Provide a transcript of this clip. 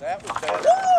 That was bad.